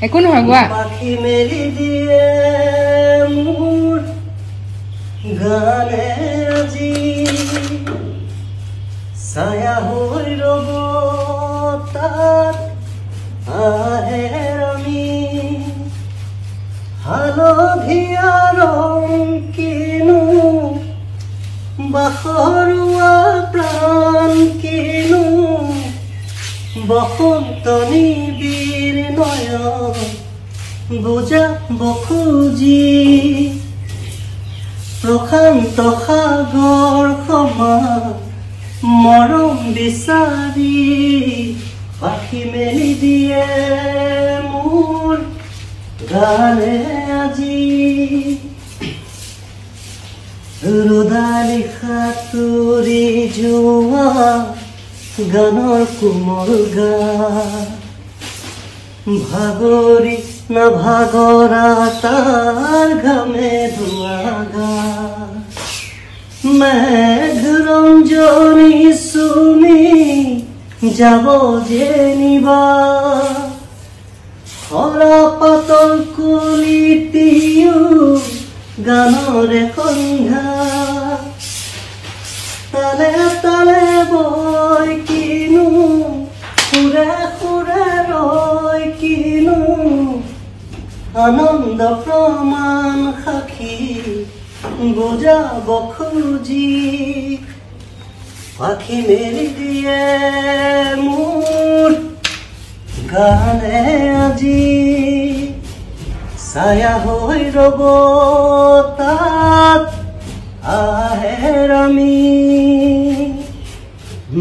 একো নহয় পাখি মেলি দিয়ে মোৰ গানে ছায়া হৈ ৰব তাত আহে আমি। হালধীয়া ৰং কিনো বাসৰুৱা প্ৰাণ কিনো। বসন্ত নয়ন বুজাব খুজি প্ৰশান্ত সাগৰ সমান মৰম বিচাৰি পাখি মেলি দিয়ে মোৰ গানে আজি। ৰুদালি সাঁতুৰি যোৱা গানৰ কোমল গান ভাগৰি নাভাগৰা তাৰ ঘামে ধোৱা গা মেঘ ৰঞ্জনী চুমি যাব যেনিবা সৰা পাতল কলিতিও গানৰে সন্ধ্যা তালে তালে বৈ কিনো সুৰে সুৰে ৰৈ কিনো। আনন্দ প্ৰমাণ সাক্ষী বুজাব খুজি। পাখি মেলি দিয়ে মোৰ গানে আজি। ছায়া হৈ ৰব তাত আহেৰামি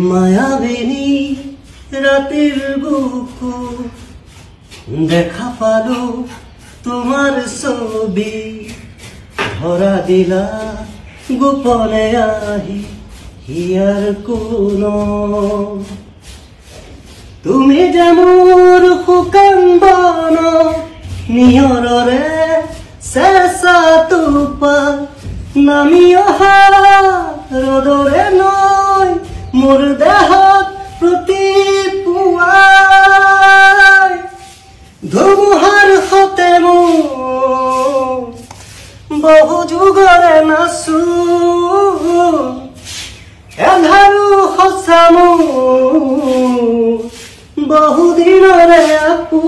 মায়াবিনী ৰাতিৰ বুকু, দেখা পালো তোমাৰ ছবি ধৰা দিলা, গোপনে আহি হিয়াৰ কোনো। তুমি যে মোৰ শুকান বন নিয়ৰৰে চেঁচা টোপা নামি অহা ৰ'দৰে নৈ মোৰ দেহত প্ৰতি পুৱাই ধুমুহাৰ বহু যুগৰে নাচো। এন্ধাৰো সঁচা মোৰ বহুদিনৰে আপু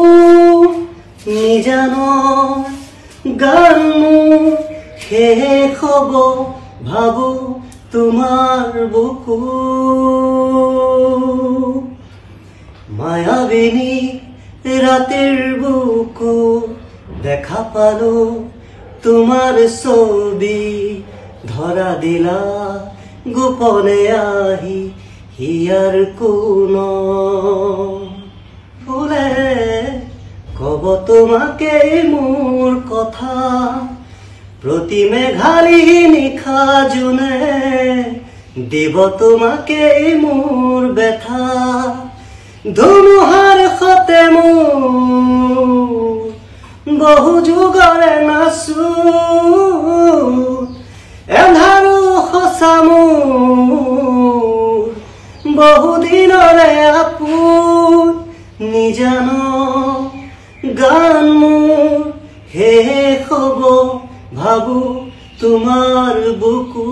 নিজান গান মোৰ। শেষ হ'ব, ভাবো তোমাৰ বুকু। মায়াবিনী, ৰাতিৰ বুকু দেখা পালো। তোমাৰ ছবি ধৰা দিলা, গোপনে আহি হিয়াৰ কোন। ফুলে কব তোমাকে মোৰ কথা প্ৰতি মেঘালী নিশা জোনে দিব তোমাকে মোৰ ব্যথা। ধুমুহাৰ সতে মোৰ বহু যুগৰে নাচো। এন্ধাৰো সঁচা মোৰ বহুদিনৰে আপোন নিজান গান মোৰ। শেষ হ'ব ভাবো তোমাৰ বুকু